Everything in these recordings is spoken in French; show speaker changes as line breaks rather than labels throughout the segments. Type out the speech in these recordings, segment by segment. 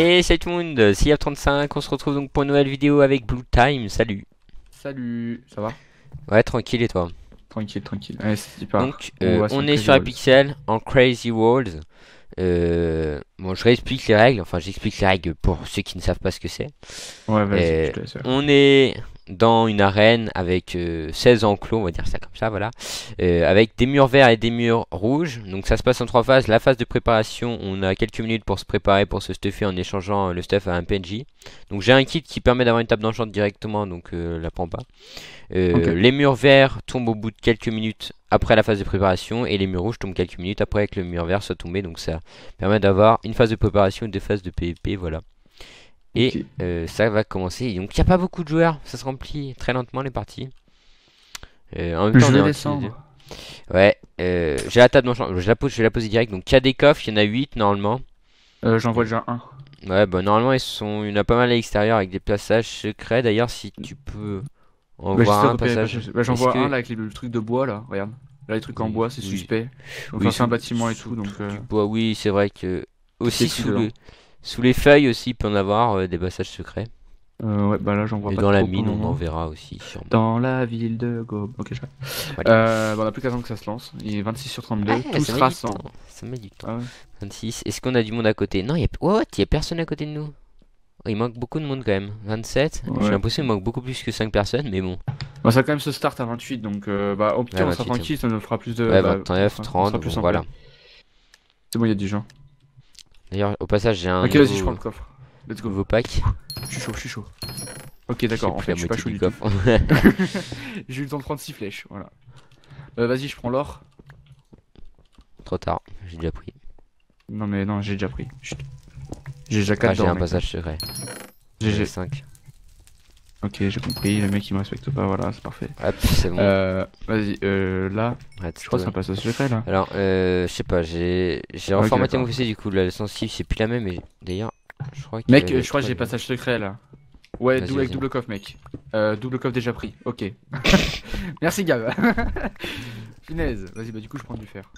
Et salut tout le monde, c'est Yap35, on se retrouve donc pour une nouvelle vidéo avec Blue Time, salut
Salut, ça va?
Ouais, tranquille et toi?
Tranquille, tranquille. Ouais, c'est super.
Donc, euh, on est sur Pixel en Crazy World. Euh, bon, je réexplique les règles, enfin j'explique les règles pour ceux qui ne savent pas ce que c'est.
Ouais, vas-y,
Euh,
je te laisse.
On est dans une arène avec euh, 16 enclos, on va dire ça comme ça, voilà. Euh, avec des murs verts et des murs rouges. Donc ça se passe en trois phases. La phase de préparation, on a quelques minutes pour se préparer, pour se stuffer en échangeant le stuff à un PNJ. Donc j'ai un kit qui permet d'avoir une table d'enchant directement, donc euh, la prends pas. Euh. Les murs verts tombent au bout de quelques minutes après la phase de préparation et les murs rouges tombent quelques minutes après que le mur vert soit tombé. Donc ça permet d'avoir une phase de préparation et deux phases de PvP, voilà. Et euh, ça va commencer. Donc il n'y a pas beaucoup de joueurs, ça se remplit très lentement les parties. Euh, en même temps, on est. Ouais, euh, j'ai la table d'enchant- je la pose, je vais la poser direct. Donc il y a des coffres, il y en a 8 normalement.
Euh, J'en vois déjà un.
Ouais, bah normalement ils sont, il y en a pas mal à l'extérieur avec des passages secrets. D'ailleurs, si tu peux en
Bah,
voir un passage.
passages. Bah, J'en vois
que-
un là avec les- le truc de bois là, regarde. Là, les trucs en
Oui,
bois, c'est
oui.
suspect.
Oui,
Enfin, c'est un bâtiment et tout, donc. euh,
bois, oui, c'est vrai que aussi sous, le, sous les feuilles aussi, il peut en avoir euh, des passages secrets.
euh, ouais, bah là, j'en vois
Et
pas
dans la mine, on en verra aussi sûrement.
Dans la ville de Gob. Ok, je
Voilà.
euh, bah, On a plus qu'à attendre que ça se lance. Il est 26 sur 32.
Ouais,
tout
ça
sera
met du
100.
temps. Ça met du temps.
Ah ouais.
26. Est-ce qu'on a du monde à côté? Non, il y a... What Il y a personne à côté de nous. Oh, il manque beaucoup de monde quand même. 27. J'ai
Ouais.
l'impression qu'il manque beaucoup plus que 5 personnes, mais bon.
Bah, ça va quand même se start à 28, donc euh, bah, au pire,
Ouais,
on sera
28,
tranquille, ça nous fera plus de.
ouais,
bah,
29,
on sera- on
30,
sera plus
bon, voilà.
C'est bon, il y a du gens.
D'ailleurs, au passage, j'ai un
Ok, vas-y, je prends le coffre. Let's go.
nouveau pack.
Je suis chaud, je suis chaud. Ok, d'accord, en
J'ai pris
fait, je suis pas chaud
du coffre.
J'ai eu le temps de prendre 6 flèches, voilà. Euh, Vas-y, je prends l'or.
Trop tard, j'ai déjà pris.
Non, mais non, j'ai déjà pris. J'ai déjà
Ah,
4
j'ai
d'or.
un passage secret.
J'ai-
J'ai
j'ai-
5.
Ok, j'ai compris. Le mec il me respecte pas, voilà, c'est parfait.
Hop, c'est bon.
Euh, Vas-y, euh, là, je crois que c'est un passage secret là.
Alors, euh, je sais pas, j'ai j'ai reformaté mon. PC du coup, la sensible c'est plus la même, mais d'ailleurs, je crois que.
Mec,
le
euh, je crois que j'ai passage secret là. Ouais, double avec double coffre, mec. Euh, double coffre déjà pris, ok. Merci, Gab. Finesse. Vas-y, bah du coup, je prends du fer.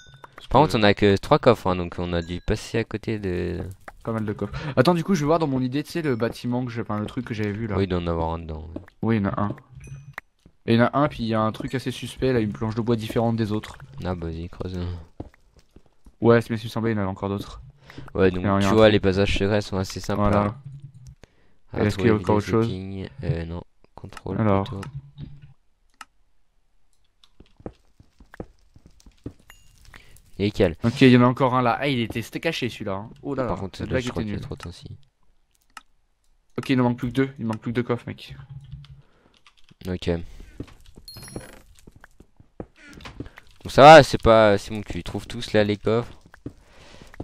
Par contre, on a que 3 coffres, hein, donc on a dû passer à côté de.
Pas mal de coffres. Attends, du coup, je vais voir dans mon idée, tu sais, le bâtiment que j'ai. Enfin, le truc que j'avais vu là.
Oui, il doit en avoir un dedans.
Oui, il y en a un. Et il y en a un, puis il y a un truc assez suspect, là, une planche de bois différente des autres.
Ah, bah vas-y, creuse.
Ouais, mais il me semblait, il y en avait encore d'autres.
Ouais, donc tu vois, les passages secrets sont assez sympas.
Voilà.
À
Est-ce qu'il y a
trouver,
encore autre chose?
Euh, non, contrôle.
Alors.
plutôt.
Ok, il y en a encore un là. Ah, il était c'était caché celui-là. hein. Oh là là,
Par contre, là, je crois qu'il trop temps aussi.
Ok, il en manque plus que deux. Il manque plus que deux coffres, mec.
Ok. Donc ça va, c'est pas. C'est bon, tu les trouves tous là, les coffres.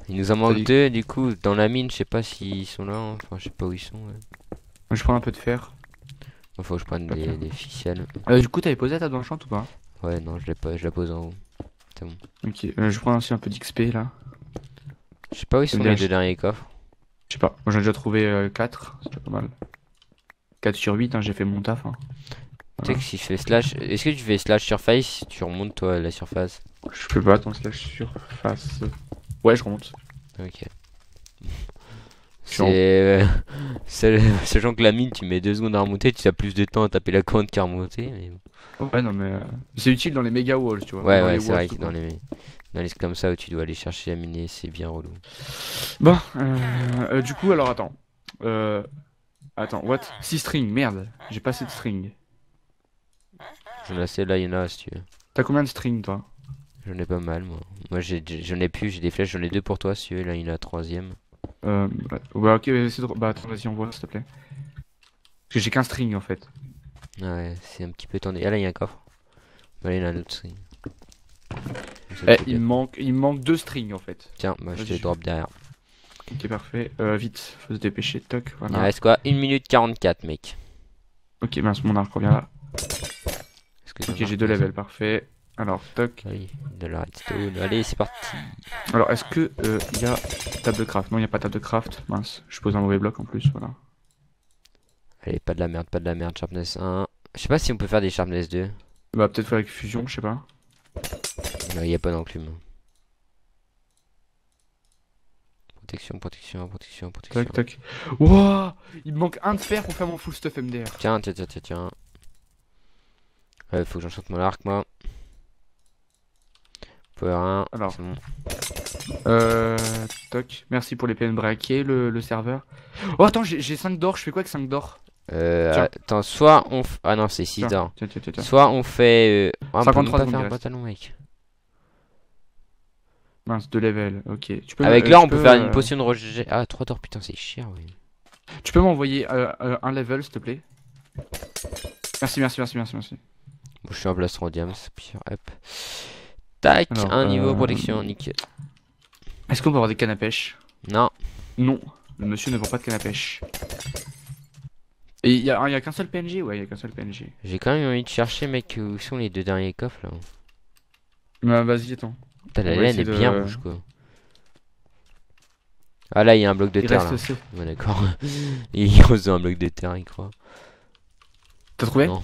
Il nous en manque deux, du coup, dans la mine, je sais pas s'ils sont là. hein. Enfin, je sais pas où ils sont. ouais.
Je prends un peu de fer.
Bon, faut que je prenne des, ficelles.
Euh, du coup, t'avais posé la table d'enchant ou pas?
Ouais, non, je l'ai pas, je la pose en haut.
Ok, euh, je prends aussi un peu d'XP là.
Je sais pas où ils sont les deux derniers coffres.
Je sais pas, moi j'en ai déjà trouvé 4, c'est déjà pas mal. 4 sur 8, hein, j'ai fait mon taf. Hein.
Tu sais que si je fais slash. Est-ce que tu fais slash surface Tu remontes toi la surface?
Je peux pas, attends, slash surface. Ouais, je remonte.
Ok. C'est. euh, Sachant que la mine, tu mets deux secondes à remonter, tu as plus de temps à taper la commande qu'à remonter. Mais...
Ouais, non, mais euh, c'est utile dans les méga walls, tu vois.
Ouais,
dans
ouais,
les
c'est vrai que dans les, dans les comme ça où tu dois aller chercher à miner, c'est bien relou.
Bon, euh, euh, du coup, alors attends. Euh, attends, what? 6 strings, merde, j'ai pas assez de strings.
J'en ai assez là, il y en a si tu veux.
T'as combien de strings toi?
J'en ai pas mal, moi. Moi, j'en ai plus, j'ai des flèches, j'en ai deux pour toi si tu veux. Là, il y en a troisième.
Euh, bah, ok. Bah, attends, vas-y, envoie, s'il te plaît. Parce que j'ai qu'un string en fait.
Ah ouais, c'est un petit peu tendu. Ah là, il y a un coffre. Bah, là, il y a un autre. string.
Eh, il manque, il manque deux strings en fait.
Tiens, moi, je te drop derrière.
Ok, parfait. Euh, vite, faut se dépêcher, toc,
Il
voilà.
reste quoi? 1 minute 44, mec.
Ok, mince, mon arc revient là. Ok, j'ai deux levels, parfait. Alors, toc.
Allez, de la redstone. Allez, c'est parti.
Alors, est-ce que euh, il y a table de craft? Non, il n'y a pas table de craft. Mince, je pose un mauvais bloc en plus, voilà.
Allez, pas de la merde, pas de la merde. Sharpness 1. Je sais pas si on peut faire des Sharpness 2.
Bah, peut-être faire avec fusion, je sais pas.
Il n'y a pas d'enclume. Protection, protection, protection, protection.
Tac, tac. Wouah Il me manque un de fer pour faire mon full stuff MDR.
Tiens, tiens, tiens, tiens, tiens. Euh, faut que j'enchante mon arc, moi. Power 1.
Alors.
c'est bon.
Euh. Toc. Merci pour les PN braqués, le, le serveur. Oh, attends, j'ai j'ai 5 d'or. Je fais quoi avec 5 d'or?
Euh,
Tiens.
attends, soit on. f- Ah non, c'est 6
Tiens,
d'or. Soit on fait. Euh... ah, on peut
53
pas faire un pantalon, mec.
Mince, 2 level. Ok. Tu peux,
Avec
euh, tu
on peut faire
euh,
une potion de rejet. Ah, 3 d'or, putain, c'est cher, oui.
Tu peux m'envoyer euh, euh, un level, s'il te plaît? Merci, merci, merci, merci, merci.
Bon, je suis en place en diams, puis hop. Tac,
Alors,
un niveau
euh,
protection, nickel.
Est-ce qu'on peut avoir des cannes à pêche?
Non,
Non. Le monsieur ne vend pas de canne à pêche. Et il y a, y a qu'un seul PNG Ouais, il y a qu'un seul PNG.
j'ai quand même envie de chercher, mec, où sont les deux derniers coffres là.
Bah, vas-y, attends.
Putain, la laine est bien rouge, quoi. Ah là, il y a un bloc de
Il
terre
reste
là.
aussi.
Ouais, d'accord. il creuse dans un bloc de terre, il croit.
T'as trouvé?
Non.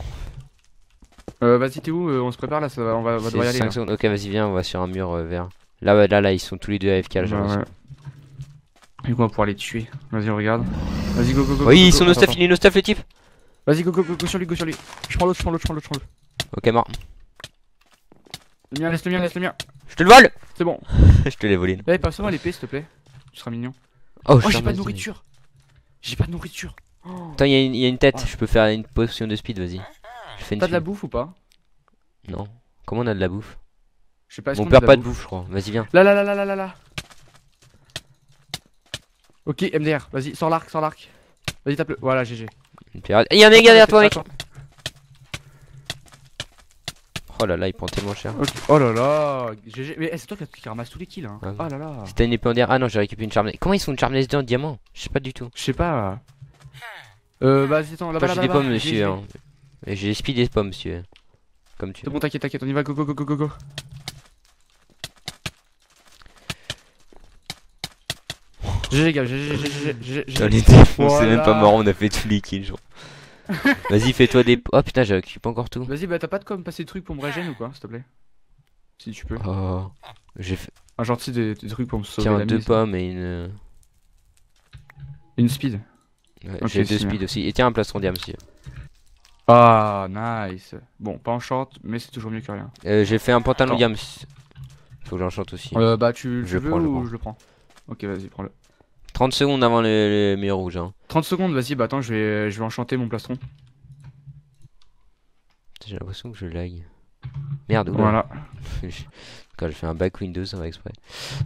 Euh, Vas-y, t'es où Euh, On se prépare là, ça va, on va, devoir y aller.
5
là.
secondes. Ok, vas-y, viens, on va sur un mur euh, vert. Là, ouais, là, là, ils sont tous les deux AFK, j'ai l'impression.
Du coup, on va pouvoir les tuer. Vas-y, on regarde. Vas-y, go, go, go.
Oui,
go,
ils
go,
sont
go.
nos stuff, il est nos stuff, le type.
Vas-y, go, go, go, go sur lui, go sur lui. Je prends l'autre, je prends l'autre, je prends l'autre, je prends l'autre.
Ok, mort.
Le mien, laisse le mien, laisse le mien.
Je te le vole
C'est bon.
Je te l'ai volé.
Eh, passe-moi l'épée, s'il te plaît. Tu seras mignon.
Oh,
Oh, j'ai pas de nourriture. J'ai pas de nourriture.
Attends, il y, a une- il y a une tête,
Oh.
je peux faire une potion de speed, vas-y. Je fais une
T'as de la
file.
bouffe ou pas?
Non. Comment on a de la bouffe?
Je sais pas. est-ce
On
qu'on a
perd pas de bouffe, je crois. Vas-y, viens.
Là, là, là, là, là, là, là. Ok, MDR, vas-y, sors l'arc, sors l'arc. Vas-y, tape le. Voilà, GG.
Une pirate. Il y a un méga derrière toi, mec
Attends.
Oh là là, il prend tellement cher.
Ok. Oh là là, GG. Mais eh, c'est toi qui, qui ramasse tous les kills. Hein.
Ah oui.
Oh là là.
T'as une épée en. Ah non, j'ai récupéré une charmless. Comment ils sont une charmless en diamant? Je sais pas du tout.
Je sais pas. Euh, vas-y, attends, là-bas,
Moi j'ai des
là-bas.
pommes, monsieur. hein. Et J'ai les speed des pommes, monsieur. Comme tu
C'est bon, t'inquiète, t'inquiète, on y va, go, go, go, go, go, go. GG, gars, GG, GG, GG,
même pas marrant, on a fait tous les kills, genre. Vas-y, fais-toi des. Oh putain, j'occupe encore tout.
Vas-y, bah t'as pas de com passer des trucs pour me régénérer ou quoi, s'il te plaît Si tu peux.
Oh. J'ai fait.
Un gentil des, des trucs pour me sauver
Tiens,
la
deux
mise.
pommes et une.
Une speed.
Ouais, J'ai deux
bien.
speed aussi. Et tiens, un plastron diam, monsieur.
Ah, nice. Bon, pas en short, mais c'est toujours mieux que rien.
Euh, J'ai fait un pantalon diam. Faut que j'enchante aussi.
Euh, bah tu, tu
Je
veux
prends,
ou je le prends Ok, vas-y, prends-le.
30 secondes avant le, le mur rouge, hein.
30 secondes, vas-y, bah attends, je vais, je vais enchanter mon plastron.
J'ai l'impression que je lag. Merde, oula.
Voilà.
Quand je fais un back Windows, ça va exprès.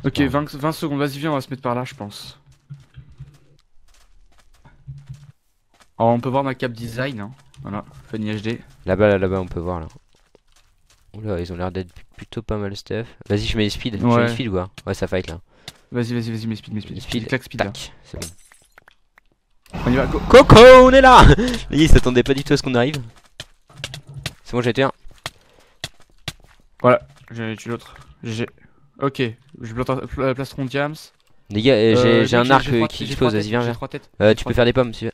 Ok,
Ouais.
20, 20 secondes, vas-y, viens, on va se mettre par là, je pense. Alors, on peut voir ma cap design, hein. Voilà, Funny HD.
Là-bas, là, là-bas, on peut voir là. Oula, ils ont l'air d'être plutôt pas mal stuff. Vas-y, je mets les speed. Je mets
Ouais.
les speed ou quoi Ouais, ça fight là.
Vas-y, vas-y, vas-y, mes speed, mes speed.
Speed,
claque speed.
Tac, c'est bon.
On y va, go.
Coco, on est là Ils s'attendaient pas du tout à ce qu'on arrive. C'est bon, j'ai été un.
Voilà, j'ai tué l'autre. GG. Ok, je plante un pla- plastron diams.
Les gars, euh, j'ai
Euh,
j'ai un arc euh, qui explose, vas-y, viens, viens. Euh, tu peux faire des pommes si tu veux.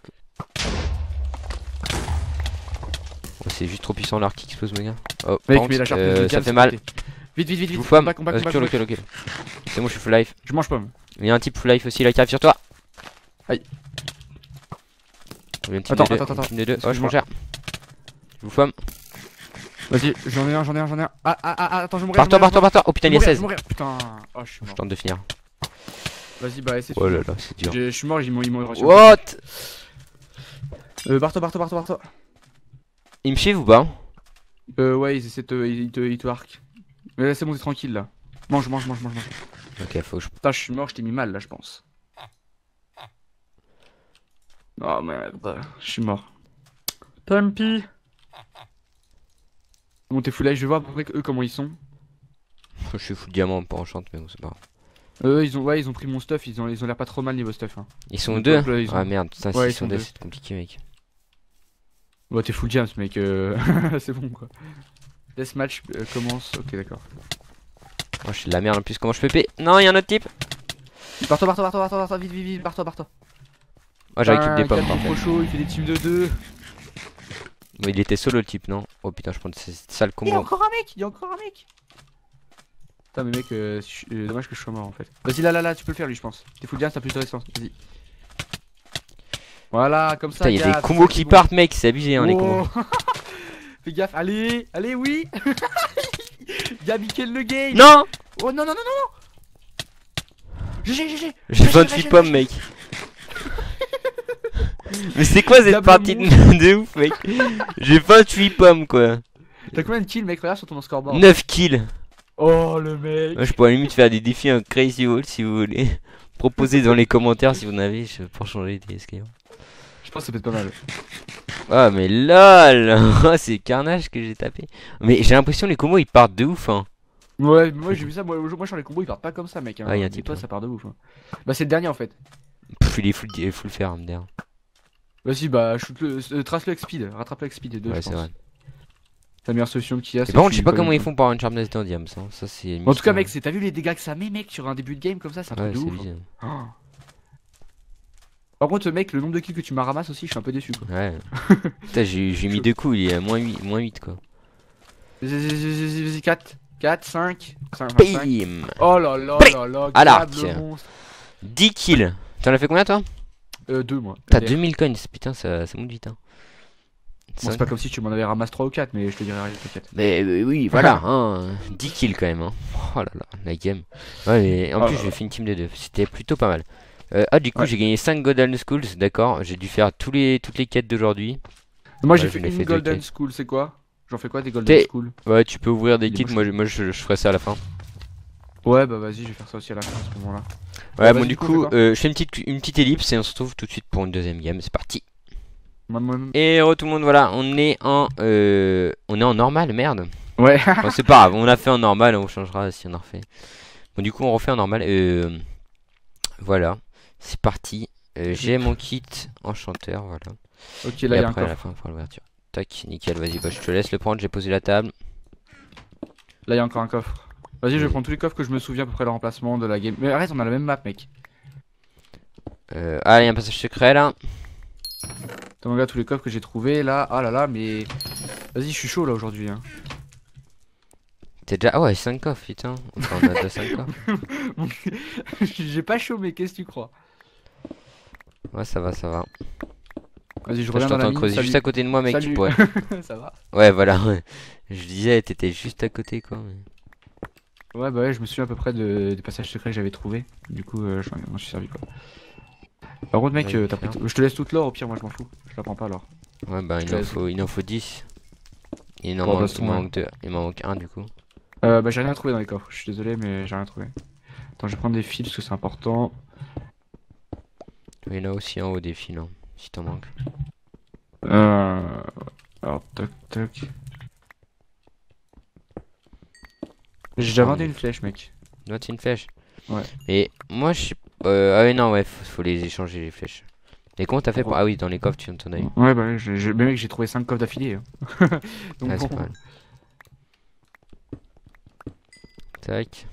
Oh, c'est juste trop puissant l'arc qui explose, mes gars. Oh,
Mec, mais la
euh, ça fait mal.
Vite, vite, vite,
Je
vite. Combat, combat, combat,
ok,
combat.
ok, ok. C'est bon, je suis full life.
Je mange pomme.
Il y a un type full life aussi là qui arrive sur toi.
Aïe.
Il y a une team
Attends,
deux,
attends,
une
attends.
team de deux. Oh, je vous femme.
Vas-y, j'en ai un, j'en ai un, j'en ai un. Ah, ah, ah, ah, attends, je vais mourir.
Par toi,
je vais
par toi,
mourir,
par toi. Oh putain, il y a
je vais
16.
mourir, je vais mourir. Putain, oh, je suis
Je
mort.
tente de finir.
Vas-y, bah, essaie.
Oh là là, c'est dur.
Je suis mort, ils m'ont.
What?
Euh, barre-toi, barre-toi, barre-toi, barre-toi.
Il me chive ou pas?
Euh, ouais, ils essaient de te, ils te, ils te. Mais là, c'est bon, t'es tranquille là. Mange, mange, mange, mange, mange.
Ok, faut que je.
Putain, je suis mort, je t'ai mis mal là, je pense. Oh merde, je suis mort. Pis. Bon, t'es full life, je vais voir à peu près eux comment ils sont.
Je suis full diamant, pas enchante, mais bon, c'est pas grave.
Eux, ils ont, ouais, ils ont pris mon stuff, ils ont, ils ont l'air pas trop mal niveau stuff. Hein.
Ils sont deux
ils ont-
Ah merde, putain,
Ouais,
s'ils
ils
sont
sont
deux,
deux.
c'est compliqué, mec.
Bon, t'es full jams, mec. euh, c'est bon quoi. Deathmatch euh, commence. Ok, d'accord.
Oh, je suis de la merde en plus, comment je peux payer? Non, il y a un autre type
Barre-toi, barre-toi, barre-toi, vite, vite, vite, barre-toi, barre-toi.
Oh, j'ai récupéré des pommes,
trop chaud, il fait des teams de 2.
Bon, il était solo le type, non? Oh putain, je prends cette sale
Il y a
combo.
encore un mec, il y a encore un mec. Putain, mais mec, euh, euh, dommage que je sois mort en fait. Vas-y, là, là, là, tu peux le faire lui, je pense. T'es full gas, t'as plus de résistance. Vas-y. Voilà, comme ça.
Putain, il y a des combos qui
bon.
partent, mec, c'est abusé, hein, les combos.
Oh. Fais gaffe, allez, allez, oui. Gabi, kill le game.
Non
Oh non, non, non, non, non. GG, GG.
J'ai
Vache,
28
vache,
pommes, mec. Mais c'est quoi cette partie de, de ouf, mec? J'ai 28 pommes, quoi.
T'as combien de kills, mec? Regarde sur ton scoreboard.
9 kills.
Oh le mec.
Moi, je pourrais limite faire des défis en Crazy Wall si vous voulez. Proposez dans les commentaires si vous en avez je- pour changer des escaliers.
Je pense que ça peut être pas mal.
Ah, mais lol Oh, C'est carnage que j'ai tapé. Mais j'ai l'impression les combos ils partent de ouf, hein.
Ouais, mais moi j'ai vu ça. Moi, moi sur les combos ils partent pas comme ça, mec. Hein.
Ouais, y a un type,
ça part de ouf. hein. Bah, c'est le dernier en fait.
Pff, il est full, il est full faire, MDR.
Vas-y, bah, shoot le, euh, trace le speed, rattrape le speed 2
Ouais, c'est vrai.
La meilleure solution qu'il y a.
Et par contre, je sais pas comment ils font pour avoir une sharpness Diams. hein. Ça, c'est.
En tout cas, mec, c'est- t'as vu les dégâts que ça met, mec, sur un début de game comme ça, c'est un truc de ouf. Par contre, mec, le nombre de kills que tu m'as ramassé aussi, je suis un peu déçu quoi.
Ouais. Putain, j'ai mis deux coups, il est à moins 8, moins 8 quoi.
Vas-y, vas-y, vas-y, vas-y, 4, 4, 5, 5,
Bim
Oh là là là là,
À
Gab,
l'arc.
le monstre.
10 kills. T'en as fait combien toi?
Euh, 2 moi.
T'as
LR.
2000 coins, putain, ça, ça monte vite. Hein.
Bon, c'est pas comme si tu m'en avais ramassé 3 ou 4, mais je te dirais rien, t'inquiète.
Mais euh, oui, voilà, hein, 10 kills quand même. Hein. Oh là là, la game. Ouais, mais en
Oh
plus, j'ai fait une team de deux. C'était plutôt pas mal. Euh, ah, du coup,
Ouais.
j'ai gagné 5 Golden Schools, d'accord. J'ai dû faire tous les, toutes les quêtes d'aujourd'hui.
Moi j'ai fait une
fait
Golden. School, c'est quoi? J'en fais quoi des Golden School
Ouais, tu peux ouvrir des kits. Moi, je- moi je, je ferai ça à la fin.
Ouais, bah vas-y, je vais faire ça aussi à la fin à ce moment-là.
Ouais,
Ouais,
bon, du
coup,
euh, je fais une petite, une petite ellipse et on se retrouve tout de suite pour une deuxième game. C'est parti. Et re tout le monde, voilà, on est en, euh, on est en normal, merde.
Ouais,
c'est pas grave, on a fait en normal, on changera si on en refait. Bon, du coup, on refait en normal. Euh, voilà, c'est parti. Euh, J'ai mon kit enchanteur, voilà.
ok, là il y a un
après, à la
coffre.
fin, pour l'ouverture. Tac, nickel, vas-y, bah, je te laisse le prendre. J'ai posé la table.
Là il y a encore un coffre. Vas-y, je vais prendre tous les coffres que je me souviens à peu près le remplacement de la game. Mais arrête, on a la même map, mec.
Euh, ah, il y a un passage secret là.
Attends, regarde tous les coffres que j'ai trouvés là. Ah là là, mais. Vas-y, je suis chaud là aujourd'hui. Hein.
T'es déjà. Ah ouais, 5 coffres, putain. Enfin, on a déjà 5 coffres.
j'ai pas chaud, mais qu'est-ce que tu crois?
Ouais, ça va, ça va.
Vas-y, je
je
reviens dans la
t'entends
mine.
creuser
salut.
juste à côté de moi, mec. Tu
Salut.
pourrais.
ça va
Ouais, voilà. ouais. Je disais, t'étais juste à côté, quoi. mais-
Ouais, bah ouais, je me souviens à peu près de- des passages secrets que j'avais trouvés. Du coup, euh, je m'en suis servi quoi. Par contre, mec,
Ouais,
euh, t'as pris je te laisse toute l'or, au pire, moi je m'en fous. Je la prends pas l'or.
Ouais, bah, il en
laisse.
faut, il en faut 10. Il en
Bon,
manque, il manque deux. Il m'en manque un, du coup.
Euh, bah, j'ai rien trouvé dans les coffres. Je suis désolé, mais j'ai rien trouvé. Attends, je vais prendre des fils parce que c'est important.
En a aussi en haut des fils, hein, si t'en manques.
Euh. Alors, toc toc. J'ai déjà vendu une flèche, mec.
Note une flèche.
Ouais.
Et moi, je sais. Euh, ah, ouais, non, ouais, faut, faut les échanger, les flèches. Et comment t'as fait pour. Ah oui, dans les coffres, tu t'en as eu.
Ouais, bah, je- je- mais mec, j'ai trouvé 5 coffres d'affilée. hein. Donc,
Ah, c'est pas mal. Tac.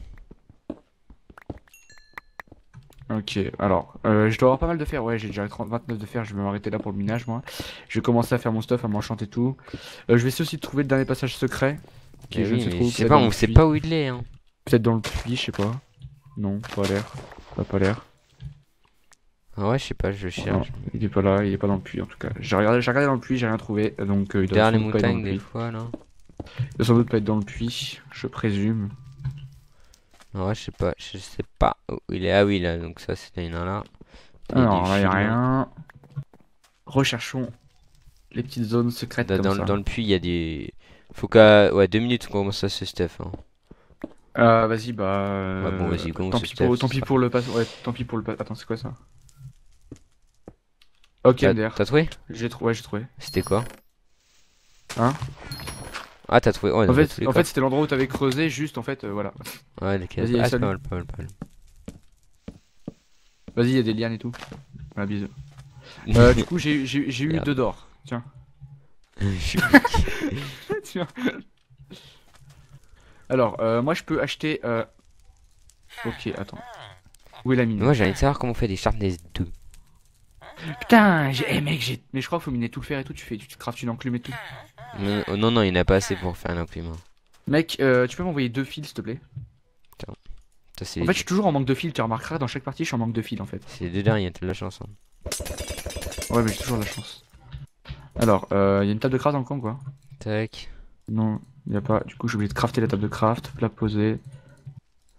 Ok, alors, euh, je dois avoir pas mal de fer. Ouais, j'ai déjà 30, 29 de fer. Je vais m'arrêter là pour le minage, moi. Je vais commencer à faire mon stuff, à m'enchanter tout. Euh, je vais essayer aussi de trouver le dernier passage secret. Qui est, je ne sais
mais
trop,
je sais
peut-être
pas, on sait pas où il est, hein.
Peut-être dans le puits, je sais pas. Non, pas l'air. A pas l'air.
Ah ouais, je sais pas, je
Non,
cherche.
il est pas là, il est pas dans le puits en tout cas. J'ai regardé, regardé dans le puits, j'ai rien trouvé. Donc euh, il doit
Derrière les
pas
montagnes,
le
des fois, là.
Il doit sans doute pas être dans le puits, je présume.
Ouais, je sais pas, je sais pas où il est. Ah oui, là, donc ça, c'était une là.
Alors là, y a rien. Recherchons les petites zones secrètes
Dans,
comme
dans,
ça.
dans le puits, il y a des. Faut qu'à. Ouais, deux minutes, on commence à se stuff. Hein.
Euh, vas-y, bah. euh,
Ouais, bon, vas-y, go,
tant, pis pour, tant pis pour le pass. Ouais, tant pis pour le pass. Attends, c'est quoi ça? Ok,
t'as trouvé?
J'ai trouvé, ouais, j'ai trouvé.
C'était quoi?
Hein?
Ah, t'as trouvé. Ouais,
En fait,
les
en fait c'était l'endroit où t'avais creusé, juste en fait, euh, voilà.
Ouais, d'accord.
vas-y,
Ah, c'est
salut.
pas mal, pas mal, pas mal.
Vas-y, il y a des lianes et tout. Voilà, bisous. Euh, du coup, j'ai eu deux d'or. Tiens. Tiens. Alors, euh, moi je peux acheter. Euh... Ok, attends. Où est la mine?
Moi, de savoir comment on fait des sharpness 2.
Putain, j'ai. Eh mec, j'ai. Mais je crois qu'il faut miner tout le fer et tout. Tu fais, tu te craftes une enclume et tout.
Non, oh, non, non, il n'y en a pas assez pour faire un imprimant.
Mec, euh, tu peux m'envoyer deux fils s'il te plaît?
C'est
En fait, je suis toujours en manque de fil. Tu remarqueras, dans chaque partie, je suis en manque de fil en fait.
c'est les deux derniers, t'as de la chance. hein.
Ouais, mais j'ai toujours la chance. Alors, il y a une table de craft dans le coin quoi?
Tac.
Non, il a pas. Du coup, j'ai oublié de crafter la table de craft, la poser.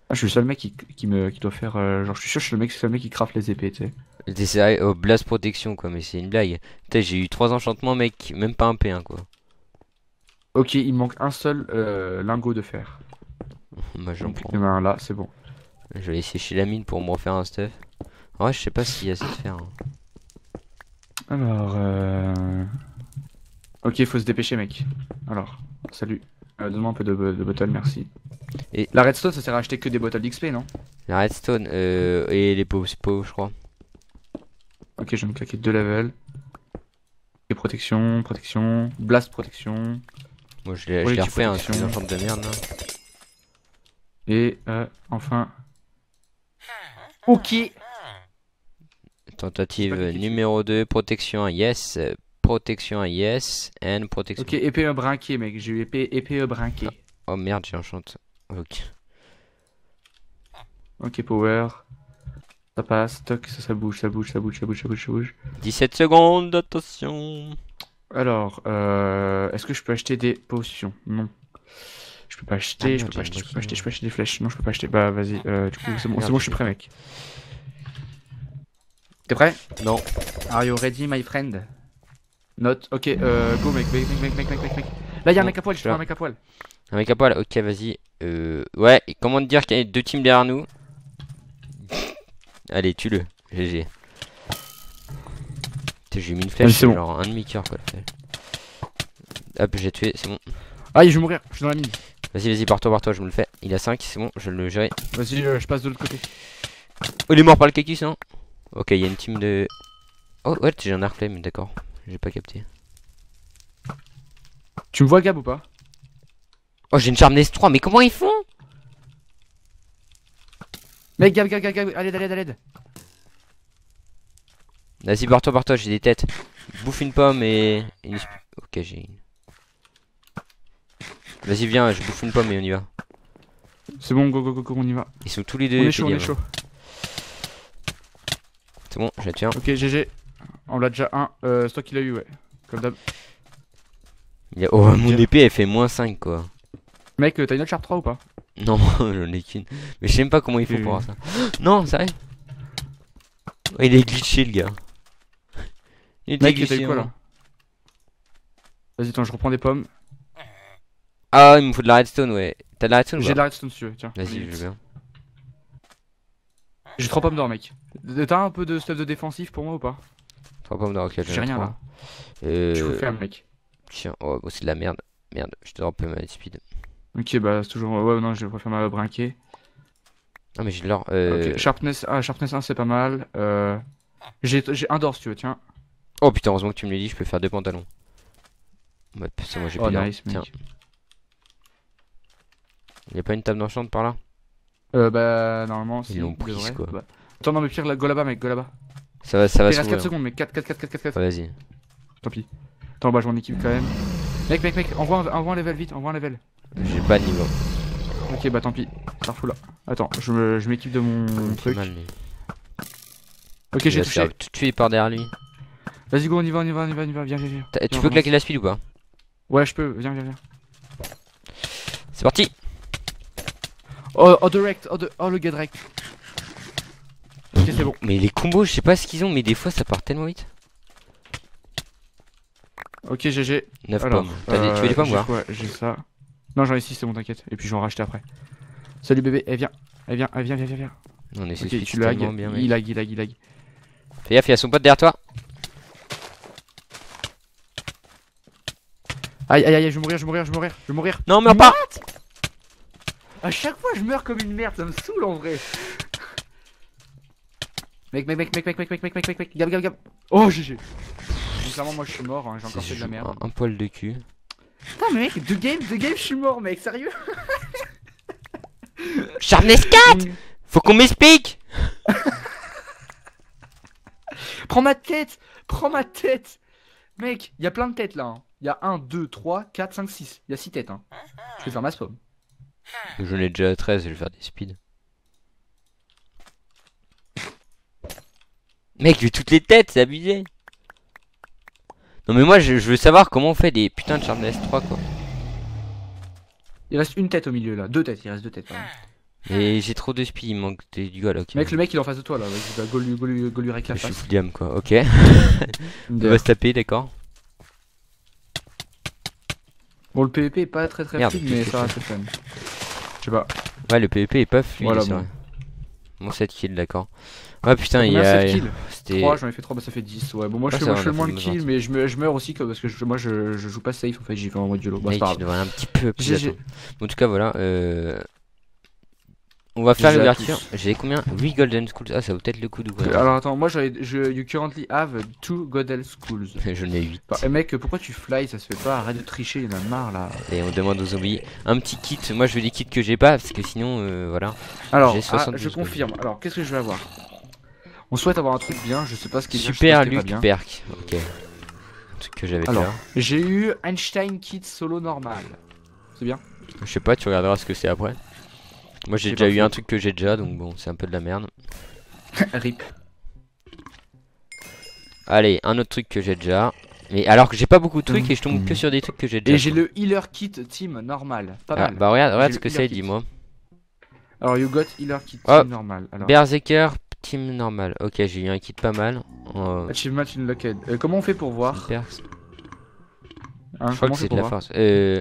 Ah, je suis le seul mec qui, qui me qui doit faire. euh, genre, je suis sûr, que je suis le mec, le seul mec qui craft les épées, tu sais.
T'es sérieux Oh, blast protection quoi, mais c'est une blague. Putain, j'ai eu trois enchantements, mec, même pas un P1 quoi.
Ok, il manque un seul euh, lingot de fer.
Bah, j'en prends.
il y en a un là, c'est bon.
Je vais essayer chez la mine pour me refaire un stuff. En vrai, je sais pas s'il y a assez de fer. hein.
Alors, euh... Ok, faut se dépêcher, mec. Alors, salut. Euh, Donne-moi un peu de, de bottle, merci.
Et-
la redstone, ça sert à acheter que des bottles d'XP, non?
La redstone euh, et les pots, je crois.
Ok, je vais me claquer deux levels. Et protection, protection, blast protection.
Moi, je l'ai
Oui,
refait, hein, c'est une enchante de merde là.
Et euh, enfin. Ok.
Tentative numéro 2, protection 1, yes. Protection 1, yes. And protection.
Ok, épée brinquée, mec. J'ai eu épée, épée brinquée.
Oh merde, j'ai enchante. Ok.
Ok, power. Ça passe, toc, ça, ça bouge, ça bouge, ça bouge, ça bouge, ça bouge, ça bouge.
17 secondes, attention.
Alors, euh, est-ce que je peux acheter des potions? Non. Je peux pas acheter, je, peux pas
ah,
acheter je peux pas acheter, je peux acheter des flèches. Non, je peux pas acheter. Bah, vas-y, euh, du coup, c'est bon, bon, je suis prêt, mec. T'es prêt?
Non.
Are you ready, my friend? Note, ok, euh, go, mec, mec, mec, mec, mec, mec, mec. Là, y'a un mec à poil, je vois un mec à poil.
Un mec à poil, ok, vas-y. Euh, ouais, comment dire qu'il y a deux teams derrière nous? Allez, tue-le. GG. J'ai mis une flèche,
bon.
genre un demi-cœur quoi. Hop, j'ai tué, c'est bon.
Aïe, je vais mourir, je suis dans la mine.
Vas-y, vas-y, pars-toi, pars-toi, je me le fais. Il a 5, c'est bon, je le gérer.
Vas-y, euh, je passe de l'autre côté.
Oh, il est mort par le cactus, non Ok, il y a une team de. Oh, ouais, j'ai un arc flame, d'accord. J'ai pas capté.
Tu me vois, Gab, ou pas?
Oh, j'ai une Sharpness 3, mais comment ils font?
Mec, Gab, Gab, Gab, Gab, à l'aide, à l'aide, à l'aide.
Vas-y, pars-toi, pars-toi, j'ai des têtes. Bouffe une pomme et. une Ok, j'ai une. Vas-y, viens, je bouffe une pomme et on y va.
C'est bon, go, go, go, go, on y va.
Ils sont tous les deux.
On est chaud, on est chaud.
C'est bon, j'ai tué un.
Ok, GG. On l'a déjà un. Euh, c'est toi qui l'as eu, ouais. Comme d'hab.
Il y a- Oh, mon épée elle fait moins 5 quoi.
Mec, euh, t'as une autre Sharp 3 ou pas?
Non, j'en ai qu'une. Mais je sais même pas comment il faut pour avoir ça. Non, sérieux Oh, Il est glitché le gars. Il était
Mec,
glitché,
quoi
hein.
là Vas-y, attends, je reprends des pommes.
Ah, il me faut de la redstone, ouais. T'as de la redstone
J'ai de la redstone si tu veux, tiens.
Vas-y, je veux bien.
J'ai 3 pommes d'or, mec. T'as un peu de stuff de défensif pour moi ou pas
3 pommes de roquette,
J'ai rien là.
Euh.
Je vous fais un mec.
Tiens, oh, bon, c'est de la merde. Merde, je te drop ma speed.
Ok, bah c'est toujours. Ouais, non, je préfère ma brinquée.
Ah, mais j'ai de l'or. Euh...
Ok, sharpness, ah, sharpness 1, c'est pas mal. Euh... J'ai un d'or si tu veux, tiens.
Oh putain, heureusement que tu me l'as dit, je peux faire deux pantalons. Ouais, c'est moi j'ai
Oh,
plus
nice,
Tiens,
mec.
y a pas une table d'enchante par là?
Euh, bah, normalement, si.
l'ont
il
prise, quoi.
Bah. Attends, non, mais pire, là, go là-bas, mec, go là-bas.
Ça va, ça va
Il reste 4
s'ouvrir.
secondes, mec. 4, 4, 4, 4, 4, 4.
Ouais, Vas-y.
Tant pis. Attends, bah, je m'en équipe quand même. Mec, mec, mec, envoie un, envoie un level vite, envoie un level.
J'ai pas de niveau.
Ok, bah tant pis. Ça là. Attends, je m'équipe de mon truc.
mal, lui.
Ok, j'ai touché.
tout tuer par derrière lui.
Vas-y, go, on y va, on y va, on y va, on y va. Viens, viens, viens.
Tu
Viens,
peux claquer la speed ou pas
Ouais, je peux. Viens, viens, viens.
C'est parti
Oh, oh, direct. Oh, de- oh le gars direct. Ok, c'est bon.
Mais les combos, je sais pas ce qu'ils ont, mais des fois ça part tellement vite.
Ok, GG.
9
Alors,
pommes. Des- Tu veux des
euh,
pommes ou
quoi? J'ai ça. Non, j'en ai 6, c'est bon, t'inquiète. Et puis je vais en racheter après. Salut bébé, elle vient. Elle vient, elle vient, viens, viens, viens.
On est
Ok, tu lag.
bien,
il lag, il lag, il lag.
Fais gaffe, il y a son pote derrière toi.
Aïe, aïe, aïe, je vais mourir, je vais mourir, je vais mourir, je vais mourir.
Non, meurs pas
À chaque fois, je meurs comme une merde, ça me saoule en vrai. Mec, mec, mec, mec, mec, mec, mec, mec, mec, mec, mec, gab, gab, gab. Oh, GG. Clairement, moi je suis mort, hein, j'ai encore fait de la merde.
un, un poil de cul.
Putain, mais mec, de game, de game, je suis mort, mec, sérieux
Charles 4 mm. Faut qu'on m'explique
Prends ma tête Prends ma tête Mec, il y a plein de têtes là. Il hein. y a 1, 2, 3, 4, 5, 6. Il y a 6 têtes. Hein. Je vais faire ma spawn.
Je l'ai déjà à 13 je vais faire des speeds. Mec, j'ai toutes les têtes, c'est abusé. Non mais moi je, je veux savoir comment on fait des putains de Sharpness 3 quoi.
Il reste une tête au milieu là, deux têtes, il reste deux têtes. pardon.
Et j'ai trop de speed, il manque des- du gars là. ok.
Mec, le mec il est en face de toi là, vas-y, bah, go lui, go lui, go lui rec la
je suis full diam quoi, ok. On va se taper, d'accord.
Bon, le PVP est pas très très
Merde,
fluide,
qu'est-ce
mais ça reste fun. Je sais pas.
Ouais, le PvP est pas fluide,
Voilà,
c'est
bon.
vrai. Bon, 7 kills, d'accord. Ouais, putain, il y a.
7 kills
C'était.
3, j'en ai fait 3, bah ça fait 10. Ouais, bon, moi je fais, moi, je moins de kills, mais je, me, je meurs aussi quoi, parce que je- moi je, je joue pas safe en fait, j'y vais en mode YOLO. Bah,
Mec, tu un petit peu plus. Bon, en tout cas, voilà. Euh... On va faire l'ouverture. J'ai combien? 8 Golden Schools. Ah, ça vaut peut-être le coup d'ouvrir.
Alors attends, moi j'avais, je, you currently have two Godel schools.
J'en ai 8.
Bah, mec, pourquoi tu fly? Ça se fait pas, arrête de tricher, il y en a marre là.
Et on demande aux zombies un petit kit. Moi, je veux des kits que j'ai pas parce que sinon, euh, voilà.
Alors, ah,
72
je confirme. Alors, qu'est-ce que je vais avoir? On souhaite avoir un truc bien, je sais pas ce qui est
Super
bien.
Perk. Ok. Un truc que j'avais
Alors. J'ai eu Einstein Kit solo normal. C'est bien
Je sais pas, tu regarderas ce que c'est après. Moi, j'ai déjà eu
fait.
un truc que j'ai déjà, donc bon, c'est un peu de la merde.
Rip.
Allez, un autre truc que j'ai déjà. Mais alors que j'ai pas beaucoup de trucs et je tombe que sur des trucs que j'ai déjà.
Et j'ai le healer kit team normal. Pas
Ah,
mal.
bah regarde, regarde ce que c'est, dis-moi.
Alors, you got healer kit team
Oh.
normal. Alors,
Berserker, team normal. Ok, j'ai eu un kit pas mal. Euh,
achievement unlocked. Euh, comment on fait pour voir hein,
Je crois que c'est de la force. Euh,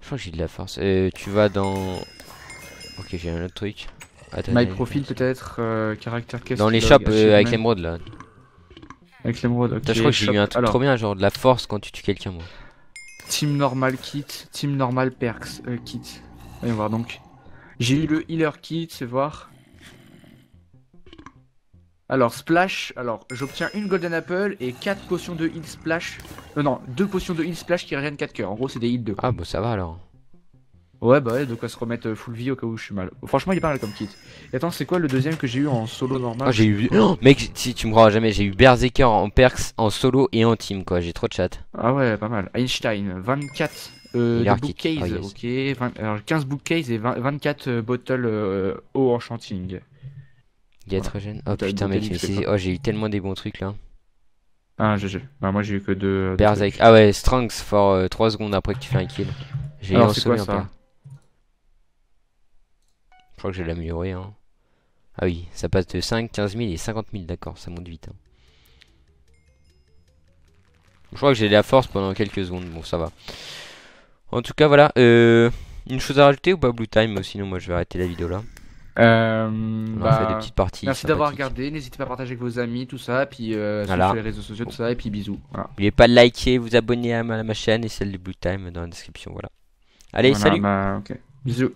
je crois que j'ai de la force. Euh, tu vas dans. Ok, j'ai un autre truc. Attends,
My profile peut-être, caractère qu'est-ce
Dans les shops avec l'émeraude là.
Avec l'émeraude, ok.
Je crois que j'ai eu un truc
Alors,
trop bien, genre de la force quand tu tues quelqu'un, moi.
Team normal kit, team normal perks kit. Voyons voir donc. J'ai eu le healer kit, c'est voir. Alors splash, alors j'obtiens une golden apple et 4 potions de heal splash. Euh, non, 2 potions de heal splash qui reviennent 4 cœurs. En gros, c'est des heal 2.
Ah, bah ça va alors.
Ouais, bah ouais, de quoi se remettre euh, full vie au cas où je suis mal. Franchement, il est pas mal comme kit. Et attends, c'est quoi le deuxième que j'ai eu en solo normal?
Ah, j'ai eu. Oh, mec, si tu me crois jamais, j'ai eu Berserker en perks, en solo et en team, quoi. J'ai trop de chat.
Ah ouais, pas mal. Einstein, 24 euh, bookcase,
Ah, yes.
ok. 20 alors 15 bookcase et 20 24 euh, bottles euh, eau enchanting.
Get
Voilà.
regen. Oh
T'as
putain, mec, mais oh, j'ai eu tellement des bons trucs là.
Ah, GG. Bah, moi j'ai eu que deux. deux
Berserk. Ah ouais, Strength for 3 secondes après que tu fais un kill. J'ai eu
Alors,
en
c'est
solo
quoi ça
perk. Je crois que je vais l'améliorer. Hein. Ah oui, ça passe de 5, 15 000 et 50 000, d'accord, ça monte vite. hein. Je crois que j'ai de la force pendant quelques secondes, bon ça va. En tout cas, voilà. Euh, une chose à rajouter ou pas Blue Time Sinon, moi je vais arrêter la vidéo là.
Euh,
On
bah,
a fait des petites parties.
Merci d'avoir regardé. N'hésitez pas à partager avec vos amis, tout ça. Puis euh,
Voilà.
sur les réseaux sociaux, tout ça. Et puis bisous. Voilà.
N'oubliez pas de liker, vous abonner à ma, à ma chaîne et celle de Blue Time dans la description. Voilà. Allez,
Voilà,
salut
bah. Bisous.